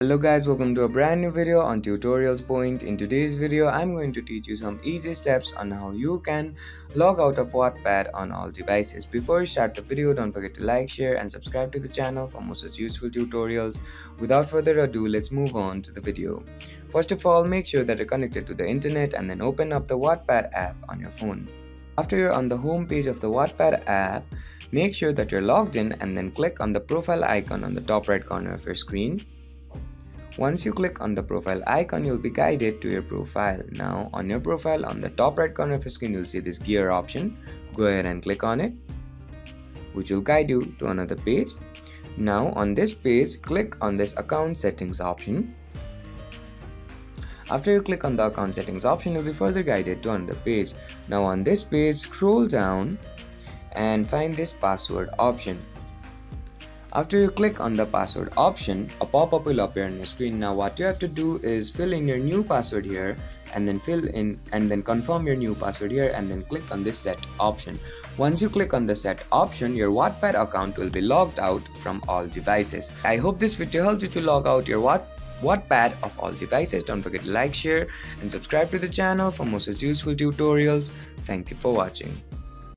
Hello guys, welcome to a brand new video on Tutorials Point. In today's video, I'm going to teach you some easy steps on how you can log out of Wattpad on all devices. Before you start the video, don't forget to like, share and subscribe to the channel for more such useful tutorials. Without further ado, let's move on to the video. First of all, make sure that you're connected to the internet and then open up the Wattpad app on your phone. After you're on the home page of the Wattpad app, make sure that you're logged in and then click on the profile icon on the top right corner of your screen. Once you click on the profile icon, you'll be guided to your profile. Now, on your profile, on the top right corner of your screen, you'll see this gear option. Go ahead and click on it, which will guide you to another page. Now, on this page, click on this account settings option. After you click on the account settings option, you'll be further guided to another page. Now, on this page, scroll down and find this password option. After you click on the password option, a pop-up will appear on your screen. Now what you have to do is fill in your new password here and then fill in and then confirm your new password here and then click on this set option. Once you click on the set option, your Wattpad account will be logged out from all devices. I hope this video helped you to log out your Watt Wattpad of all devices. Don't forget to like, share and subscribe to the channel for more such useful tutorials. Thank you for watching.